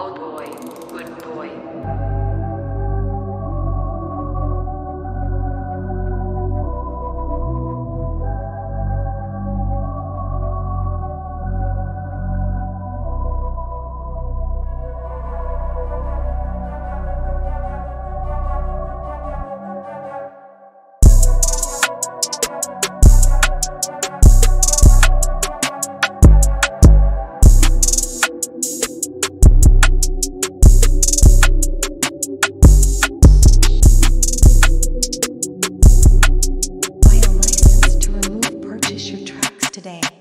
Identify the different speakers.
Speaker 1: All boy, good boy.
Speaker 2: today.